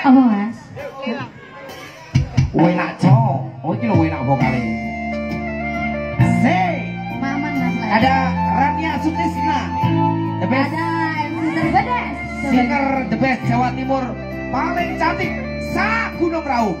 Apa mas? Enak. Oh ini lo enak vokalnya. Say. Maman mas lah. Ada Rania Sutisna. The best. Ada terbedes. Singer the best Jawa Timur paling cantik sa Gunung Raung.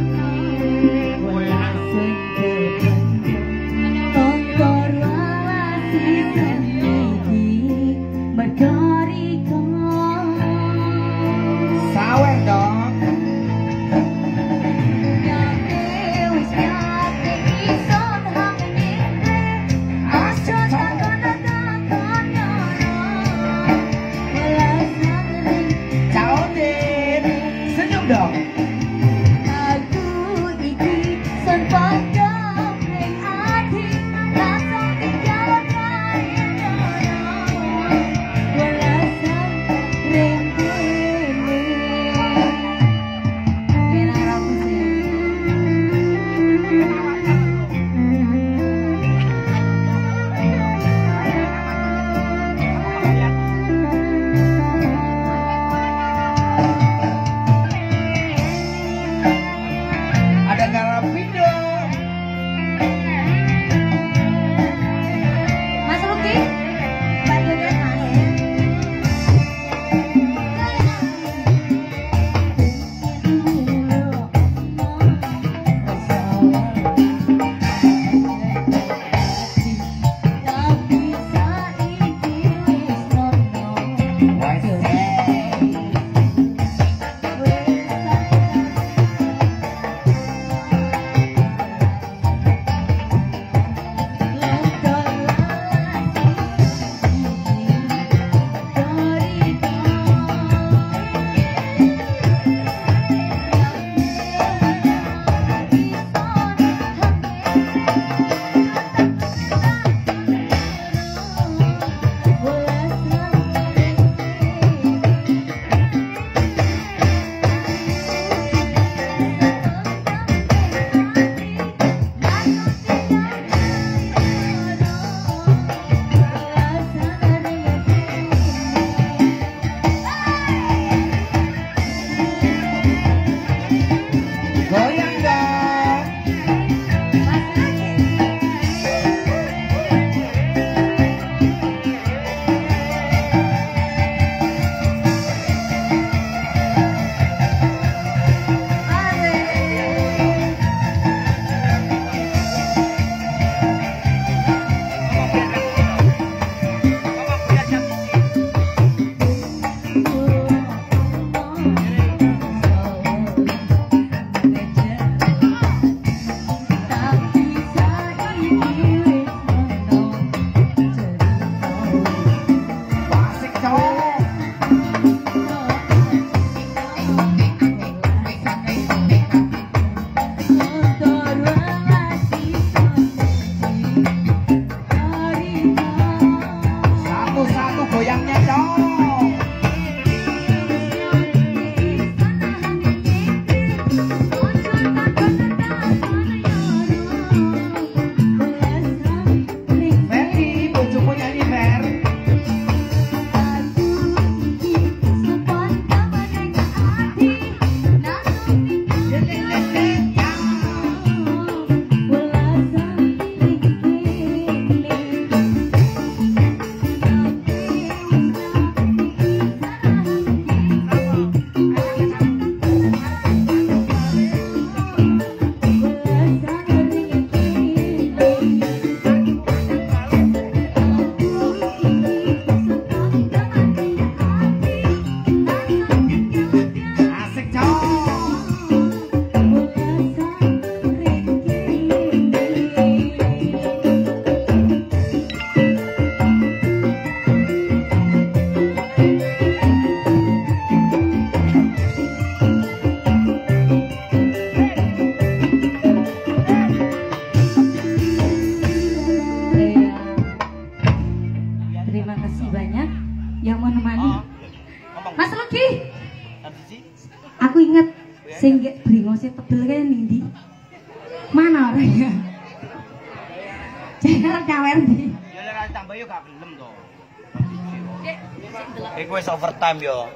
ผู้สาวกอยังแน่นอน sing gek bringose tebel kae ning ndi? Mana orangnya? Jangan kawer ndi? Ya lek tambah yo gak gelem to. Iku wis overtime yo.